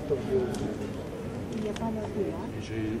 Il n'y a pas non plus, hein. J'ai